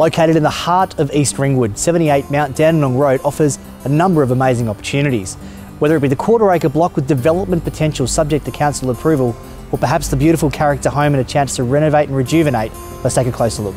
Located in the heart of East Ringwood, 78 Mount Dandenong Road offers a number of amazing opportunities. Whether it be the quarter acre block with development potential subject to council approval, or perhaps the beautiful character home and a chance to renovate and rejuvenate, let's take a closer look.